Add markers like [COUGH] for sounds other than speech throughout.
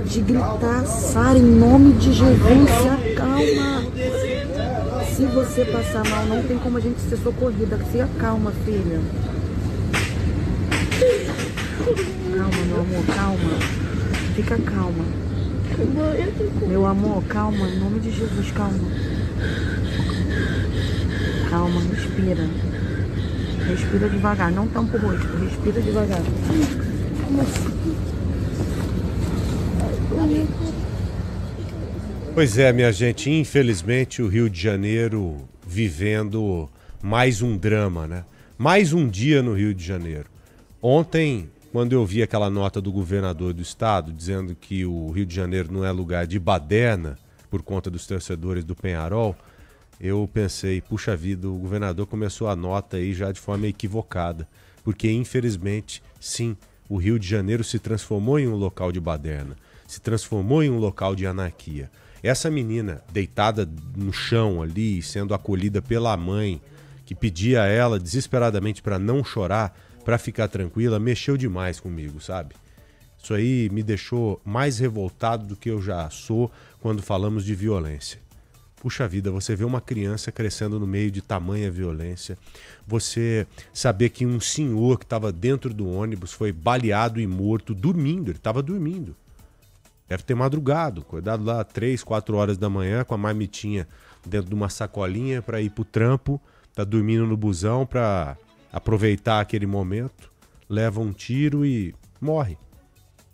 De gritar, Sara, em nome de Jesus, se acalma. Se você passar mal, não tem como a gente ser socorrida. Se acalma, filha. Calma, meu amor, calma. Fica calma. Meu amor, calma, em nome de Jesus, calma. Calma, respira. Respira devagar, não tampa o rosto, respira devagar. Pois é, minha gente, infelizmente o Rio de Janeiro vivendo mais um drama, né? Mais um dia no Rio de Janeiro. Ontem, quando eu vi aquela nota do governador do estado dizendo que o Rio de Janeiro não é lugar de baderna por conta dos torcedores do Penharol, eu pensei, puxa vida, o governador começou a nota aí já de forma equivocada, porque infelizmente, sim, o Rio de Janeiro se transformou em um local de baderna, se transformou em um local de anarquia. Essa menina deitada no chão ali, sendo acolhida pela mãe, que pedia a ela desesperadamente para não chorar, para ficar tranquila, mexeu demais comigo, sabe? Isso aí me deixou mais revoltado do que eu já sou quando falamos de violência. Puxa vida, você vê uma criança crescendo no meio de tamanha violência, você saber que um senhor que estava dentro do ônibus foi baleado e morto dormindo, ele estava dormindo. Deve ter madrugado, acordado lá três, quatro horas da manhã com a marmitinha dentro de uma sacolinha para ir pro trampo, tá dormindo no busão para aproveitar aquele momento, leva um tiro e morre.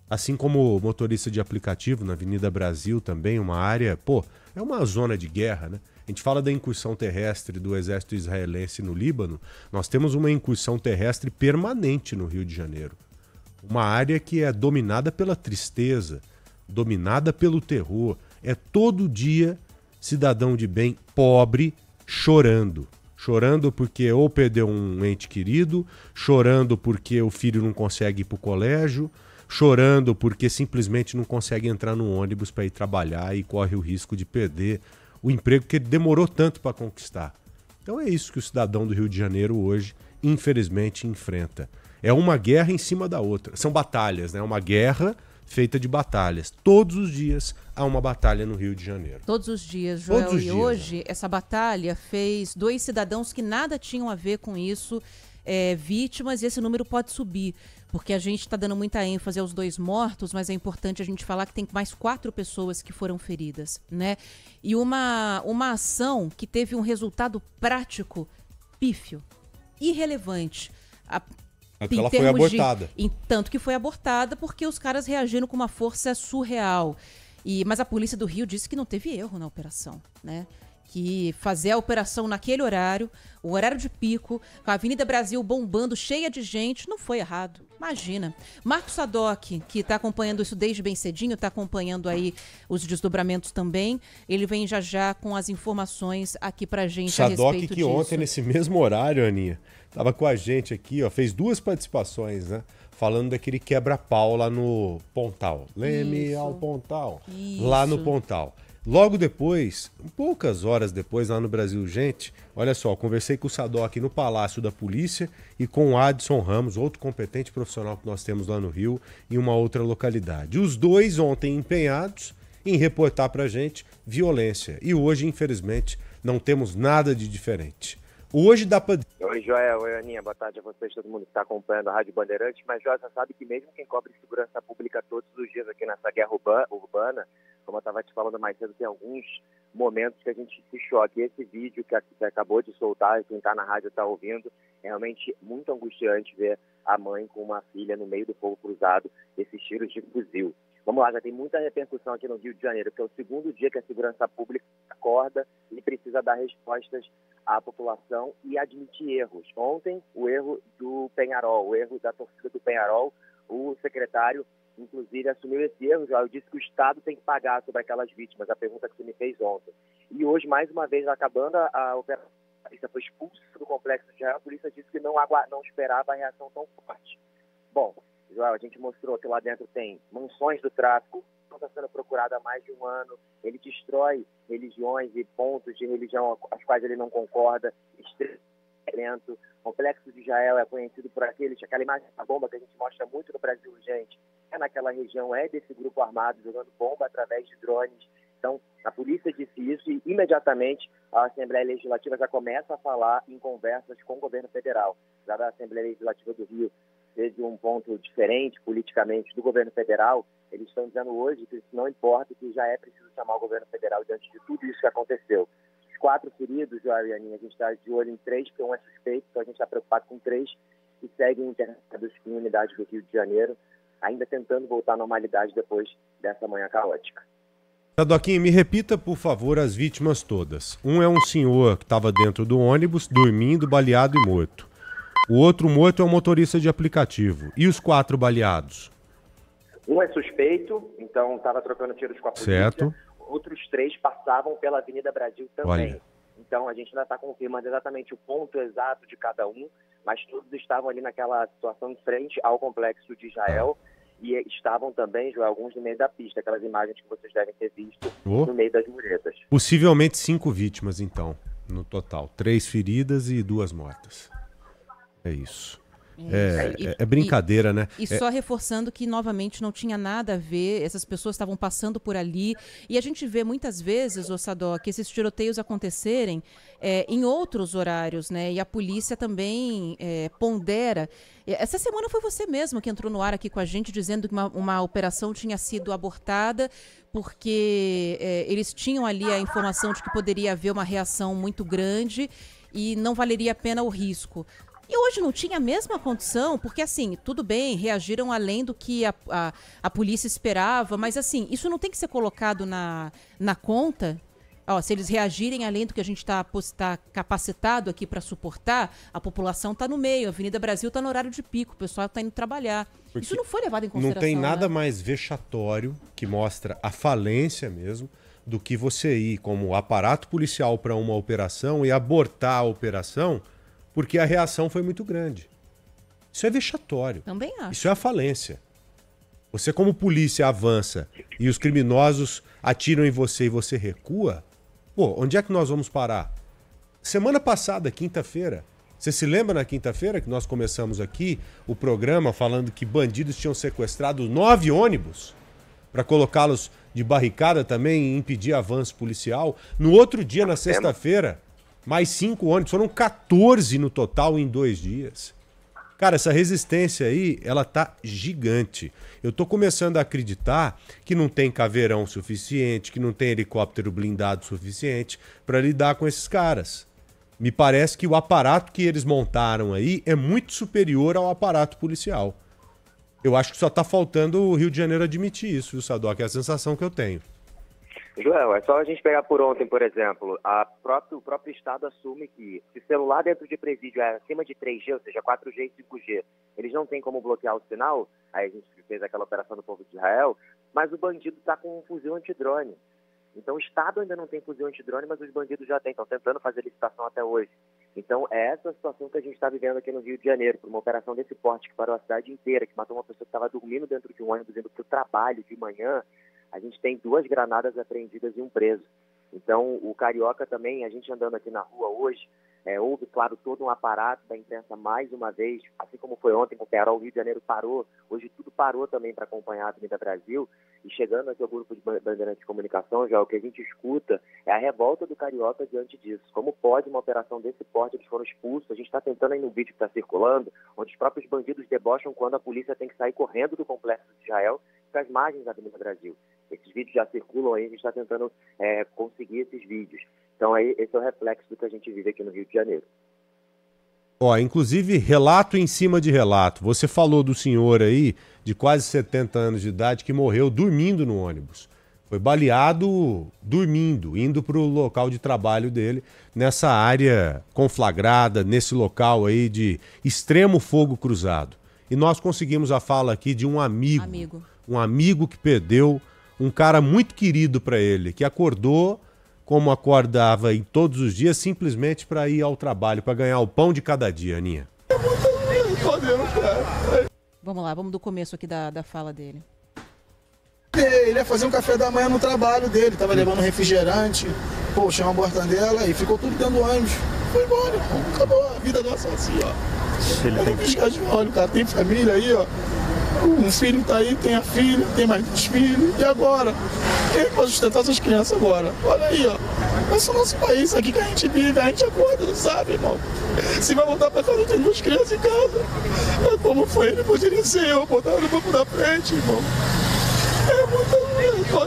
Assim como o motorista de aplicativo na Avenida Brasil também, uma área, pô, é uma zona de guerra, né? A gente fala da incursão terrestre do exército israelense no Líbano, nós temos uma incursão terrestre permanente no Rio de Janeiro. Uma área que é dominada pela tristeza, dominada pelo terror. É todo dia cidadão de bem pobre chorando. Chorando porque ou perdeu um ente querido, chorando porque o filho não consegue ir para o colégio, chorando porque simplesmente não consegue entrar no ônibus para ir trabalhar e corre o risco de perder o emprego que ele demorou tanto para conquistar. Então é isso que o cidadão do Rio de Janeiro hoje, infelizmente, enfrenta. É uma guerra em cima da outra. São batalhas, né? Uma guerra feita de batalhas. Todos os dias há uma batalha no Rio de Janeiro. Todos os dias, Joel. Todos os e dias, hoje, né? essa batalha fez dois cidadãos que nada tinham a ver com isso é, vítimas e esse número pode subir. Porque a gente está dando muita ênfase aos dois mortos, mas é importante a gente falar que tem mais quatro pessoas que foram feridas, né? E uma, uma ação que teve um resultado prático pífio, irrelevante. A, ela foi abortada. De, em, tanto que foi abortada porque os caras reagiram com uma força surreal. E, mas a polícia do Rio disse que não teve erro na operação, né? Que fazer a operação naquele horário, o horário de pico, com a Avenida Brasil bombando, cheia de gente, não foi errado. Imagina. Marcos Sadoc, que está acompanhando isso desde bem cedinho, está acompanhando aí os desdobramentos também. Ele vem já já com as informações aqui pra gente Sadoc, a respeito que disso. ontem, nesse mesmo horário, Aninha, Tava com a gente aqui, ó, fez duas participações, né? Falando daquele quebra-pau lá no Pontal. Leme Isso. ao Pontal. Isso. Lá no Pontal. Logo depois, poucas horas depois, lá no Brasil Gente, olha só, conversei com o Sadoc no Palácio da Polícia e com o Adson Ramos, outro competente profissional que nós temos lá no Rio, em uma outra localidade. Os dois ontem empenhados em reportar pra gente violência. E hoje, infelizmente, não temos nada de diferente. Hoje dá para. Oi, Joel. Oi, Aninha. Boa tarde a vocês, todo mundo que está acompanhando a Rádio Bandeirantes. Mas, Joel, você sabe que mesmo quem cobre segurança pública todos os dias aqui nessa guerra urbana, como eu estava te falando mais cedo, tem alguns momentos que a gente se choca. E esse vídeo que você acabou de soltar, quem está na rádio está ouvindo, é realmente muito angustiante ver a mãe com uma filha no meio do fogo cruzado, esses tiros de fuzil. Vamos lá, já tem muita repercussão aqui no Rio de Janeiro, que é o segundo dia que a segurança pública acorda e precisa dar respostas à população e admitir erros. Ontem, o erro do Penharol, o erro da torcida do Penharol, o secretário, inclusive, assumiu esse erro, já eu disse que o Estado tem que pagar sobre aquelas vítimas, a pergunta que você me fez ontem. E hoje, mais uma vez, acabando a operação, a foi expulsa do complexo de a polícia disse que não, não esperava a reação tão forte. Bom, Joel, a gente mostrou que lá dentro tem mansões do tráfico, está sendo procurado há mais de um ano. Ele destrói religiões e pontos de religião às quais ele não concorda, lento. O complexo de Israel é conhecido por aqueles, aquela imagem da bomba que a gente mostra muito no Brasil, gente, é naquela região é desse grupo armado jogando bomba através de drones. Então, a polícia disse isso e imediatamente a Assembleia Legislativa já começa a falar em conversas com o governo federal. Já da Assembleia Legislativa do Rio teve um ponto diferente politicamente do governo federal, eles estão dizendo hoje que isso não importa, que já é preciso chamar o governo federal diante de tudo isso que aconteceu. Os quatro feridos, Joel e Aninha, a gente está de olho em três, porque um é suspeito, então a gente está preocupado com três que seguem internados em unidades do Rio de Janeiro, ainda tentando voltar à normalidade depois dessa manhã caótica. Sadoquinho, me repita, por favor, as vítimas todas. Um é um senhor que estava dentro do ônibus, dormindo, baleado e morto. O outro morto é um motorista de aplicativo. E os quatro baleados? Um é suspeito, então estava trocando tiros com a polícia. Certo. Outros três passavam pela Avenida Brasil também. Olha. Então a gente ainda está confirmando exatamente o ponto exato de cada um, mas todos estavam ali naquela situação de frente ao complexo de Israel. E estavam também, Joel, alguns no meio da pista, aquelas imagens que vocês devem ter visto Oh. no meio das muretas. Possivelmente cinco vítimas, então, no total. Três feridas e duas mortas. É isso. É, E- é- é brincadeira, né? E só reforçando que, novamente, não tinha nada a ver, essas pessoas estavam passando por ali. E a gente vê muitas vezes, Ossadó, que esses tiroteios acontecerem é, em outros horários, né? E a polícia também é, pondera. E Essa semana foi você mesmo que entrou no ar aqui com a gente dizendo que uma, uma operação tinha sido abortada porque é, eles tinham ali a informação de que poderia haver uma reação muito grande e não valeria a pena o risco. E hoje não tinha a mesma condição, porque assim, tudo bem, reagiram além do que a, a, a polícia esperava, mas assim, isso não tem que ser colocado na, na conta. Ó, se eles reagirem além do que a gente está tá capacitado aqui para suportar, a população está no meio, a Avenida Brasil está no horário de pico, o pessoal está indo trabalhar. Porque isso não foi levado em Não consideração. tem nada né? mais vexatório que mostra a falência mesmo do que você ir como aparato policial para uma operação e abortar a operação porque a reação foi muito grande. Isso é vexatório. Também acho. Isso é a falência. Você, como polícia, avança e os criminosos atiram em você e você recua. Pô, onde é que nós vamos parar? Semana passada, quinta-feira, você se lembra na quinta-feira que nós começamos aqui o programa falando que bandidos tinham sequestrado nove ônibus para colocá-los de barricada também e impedir avanço policial? No outro dia, na sexta-feira, mais cinco ônibus. Foram 14 no total em dois dias. Cara, essa resistência aí, ela tá gigante. Eu tô começando a acreditar que não tem caveirão suficiente, que não tem helicóptero blindado suficiente para lidar com esses caras. Me parece que o aparato que eles montaram aí é muito superior ao aparato policial. Eu acho que só tá faltando o Rio de Janeiro admitir isso, viu, Sadoc? É a sensação que eu tenho. Joel, é só a gente pegar por ontem, por exemplo, próprio, o próprio Estado assume que se celular dentro de presídio é acima de 3G, ou seja, 4G e 5G, eles não têm como bloquear o sinal, aí a gente fez aquela operação do povo de Israel, mas o bandido está com um fuzil antidrone. Então o Estado ainda não tem fuzil antidrone, mas os bandidos já têm, estão tentando fazer licitação até hoje. Então é essa a situação que a gente está vivendo aqui no Rio de Janeiro, por uma operação desse porte que parou a cidade inteira, que matou uma pessoa que estava dormindo dentro de um ônibus indo para o trabalho de manhã, a gente tem duas granadas apreendidas e um preso. Então, o Carioca também, a gente andando aqui na rua hoje, é, houve, claro, todo um aparato da imprensa mais uma vez, assim como foi ontem com o Perol, o Rio de Janeiro parou, hoje tudo parou também para acompanhar a Avenida Brasil, e chegando aqui ao grupo de Ban- Bandeirantes de Comunicação, já o que a gente escuta é a revolta do Carioca diante disso. Como pode uma operação desse porte, eles foram expulsos, a gente está tentando aí no vídeo que está circulando, onde os próprios bandidos debocham quando a polícia tem que sair correndo do complexo de Israel para as margens da Avenida Brasil. Esses vídeos já circulam aí, a gente está tentando é, conseguir esses vídeos. Então aí esse é o reflexo do que a gente vive aqui no Rio de Janeiro. Ó, inclusive relato em cima de relato. Você falou do senhor aí, de quase 70 anos de idade, que morreu dormindo no ônibus. Foi baleado dormindo, indo para o local de trabalho dele, nessa área conflagrada, nesse local aí de extremo fogo cruzado. E nós conseguimos a fala aqui de um amigo, Amigo. um amigo que perdeu um cara muito querido para ele, que acordou como acordava em todos os dias, simplesmente para ir ao trabalho, para ganhar o pão de cada dia, Aninha. Vamos lá, vamos do começo aqui da, da fala dele. Ele ia fazer um café da manhã no trabalho dele, tava levando refrigerante, pô, chamou a mortandela e ficou tudo dentro do ônibus. Foi embora, pô, acabou a vida nossa assim, ó. Ele tem piscar de olho, cara, tem família aí, ó. Um filho tá aí, tem a filha, tem mais dois filhos. E agora? Quem vai sustentar essas crianças agora? Olha aí, ó. Esse é o nosso país aqui que a gente vive, a gente acorda, não sabe, irmão. Se vai voltar pra casa, tem duas crianças em casa. É como foi, ele poderia ser eu, botar no banco da frente, irmão. É muito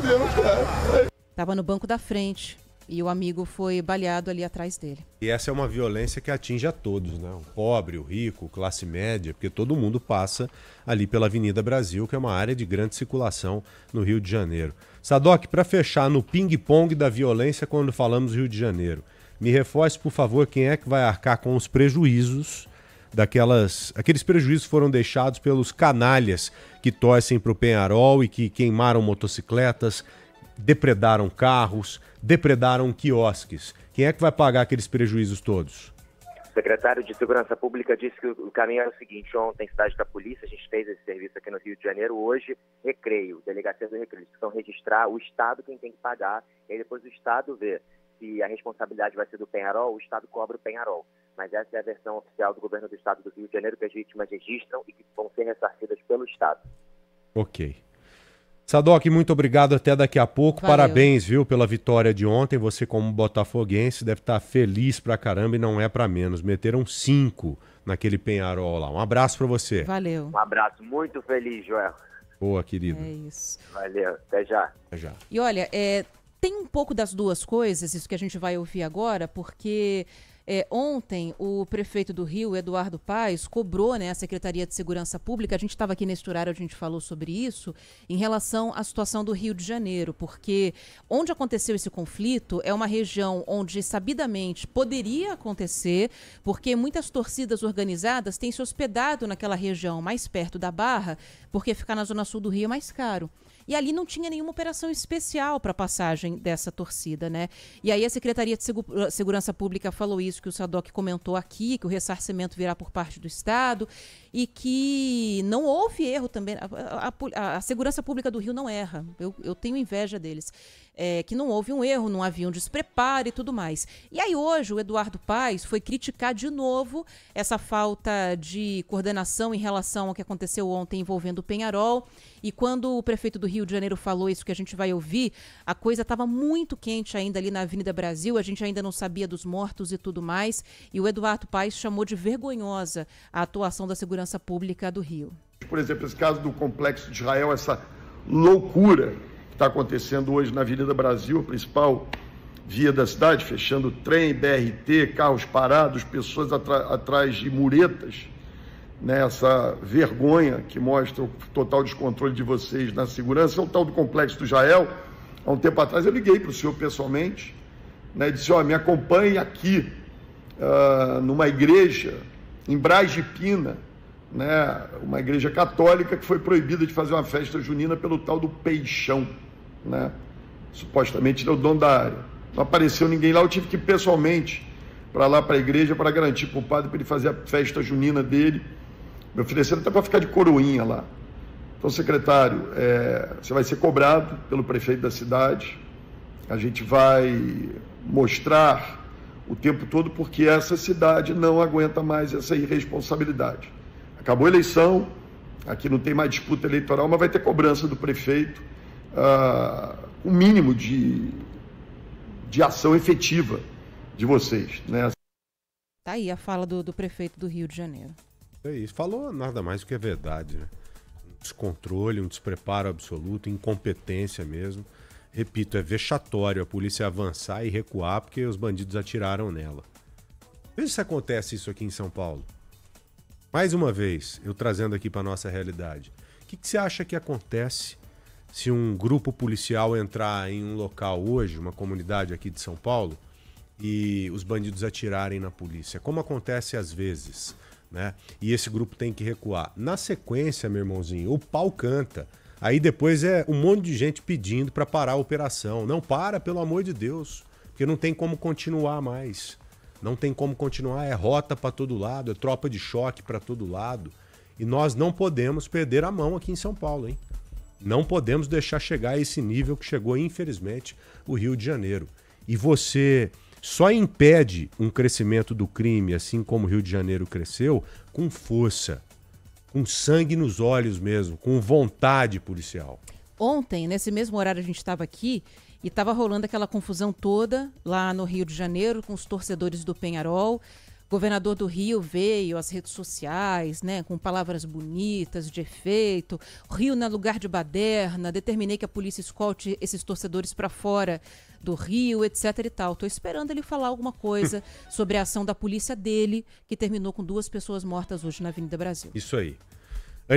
Deus, cara. Tava no banco da frente. E o amigo foi baleado ali atrás dele. E essa é uma violência que atinge a todos, né? O pobre, o rico, classe média, porque todo mundo passa ali pela Avenida Brasil, que é uma área de grande circulação no Rio de Janeiro. Sadoc, para fechar no ping-pong da violência quando falamos Rio de Janeiro, me reforce, por favor, quem é que vai arcar com os prejuízos daquelas. Aqueles prejuízos foram deixados pelos canalhas que torcem para o Penharol e que queimaram motocicletas, depredaram carros, depredaram quiosques. Quem é que vai pagar aqueles prejuízos todos? O secretário de Segurança Pública disse que o caminho era o seguinte: ontem, cidade da polícia, a gente fez esse serviço aqui no Rio de Janeiro. Hoje, recreio, delegacia do recreio. Eles precisam registrar o Estado quem tem que pagar, e aí depois o Estado vê se a responsabilidade vai ser do Penharol, o Estado cobra o Penharol. Mas essa é a versão oficial do governo do Estado do Rio de Janeiro que as vítimas registram e que vão ser ressarcidas pelo Estado. Ok. Sadoc, muito obrigado. Até daqui a pouco. Valeu. Parabéns, viu, pela vitória de ontem. Você, como botafoguense, deve estar feliz pra caramba e não é para menos. Meteram cinco naquele Penharol lá. Um abraço para você. Valeu. Um abraço. Muito feliz, Joel. Boa, querido. É isso. Valeu. Até já. Até já. E olha, é, tem um pouco das duas coisas, isso que a gente vai ouvir agora, porque é, ontem, o prefeito do Rio, Eduardo Paes, cobrou né, a Secretaria de Segurança Pública, a gente estava aqui nesse horário, a gente falou sobre isso, em relação à situação do Rio de Janeiro, porque onde aconteceu esse conflito é uma região onde sabidamente poderia acontecer, porque muitas torcidas organizadas têm se hospedado naquela região mais perto da Barra, porque ficar na zona sul do Rio é mais caro. E ali não tinha nenhuma operação especial para passagem dessa torcida, né? E aí a Secretaria de Segurança Pública falou isso que o Sadoc comentou aqui, que o ressarcimento virá por parte do Estado e que não houve erro também. A, a, a Segurança Pública do Rio não erra. Eu, eu tenho inveja deles é, que não houve um erro, não havia um despreparo e tudo mais. E aí hoje o Eduardo Paes foi criticar de novo essa falta de coordenação em relação ao que aconteceu ontem envolvendo o Penharol. E quando o prefeito do Rio de Janeiro falou isso que a gente vai ouvir, a coisa estava muito quente ainda ali na Avenida Brasil, a gente ainda não sabia dos mortos e tudo mais. E o Eduardo Paes chamou de vergonhosa a atuação da segurança pública do Rio. Por exemplo, esse caso do complexo de Israel, essa loucura está acontecendo hoje na Avenida Brasil, a principal via da cidade, fechando trem, BRT, carros parados, pessoas atrás de muretas. Né, essa vergonha que mostra o total descontrole de vocês na segurança, é o tal do Complexo do Jael. Há um tempo atrás eu liguei para o senhor pessoalmente né, e disse, ó, me acompanhe aqui uh, numa igreja em Braz de Pina, né, uma igreja católica que foi proibida de fazer uma festa junina pelo tal do peixão né? Supostamente ele é o dono da área. Não apareceu ninguém lá, eu tive que ir pessoalmente para lá para a igreja para garantir para o padre para ele fazer a festa junina dele. Me ofereceram até para ficar de coroinha lá. Então, secretário, é, você vai ser cobrado pelo prefeito da cidade. A gente vai mostrar o tempo todo porque essa cidade não aguenta mais essa irresponsabilidade. Acabou a eleição, aqui não tem mais disputa eleitoral, mas vai ter cobrança do prefeito uh, um mínimo de, de ação efetiva de vocês. Né? Tá aí a fala do, do prefeito do Rio de Janeiro. É isso. Falou nada mais do que a verdade, né? Um descontrole, um despreparo absoluto, incompetência mesmo. Repito, é vexatório a polícia avançar e recuar porque os bandidos atiraram nela. Veja se acontece isso aqui em São Paulo. Mais uma vez, eu trazendo aqui para nossa realidade. O que, que você acha que acontece se um grupo policial entrar em um local hoje, uma comunidade aqui de São Paulo, e os bandidos atirarem na polícia, como acontece às vezes, né? E esse grupo tem que recuar. Na sequência, meu irmãozinho, o pau canta. Aí depois é um monte de gente pedindo para parar a operação. Não para, pelo amor de Deus, porque não tem como continuar mais. Não tem como continuar, é rota para todo lado, é tropa de choque para todo lado. E nós não podemos perder a mão aqui em São Paulo, hein? Não podemos deixar chegar a esse nível que chegou, infelizmente, o Rio de Janeiro. E você só impede um crescimento do crime, assim como o Rio de Janeiro cresceu, com força. com sangue nos olhos mesmo, com vontade policial. Ontem, nesse mesmo horário, a gente estava aqui e estava rolando aquela confusão toda lá no Rio de Janeiro com os torcedores do Penharol. Governador do Rio veio às redes sociais, né, com palavras bonitas, de efeito. Rio é lugar de baderna. Determinei que a polícia escolte esses torcedores para fora do Rio, etc e tal. Tô esperando ele falar alguma coisa [LAUGHS] sobre a ação da polícia dele, que terminou com duas pessoas mortas hoje na Avenida Brasil. Isso aí.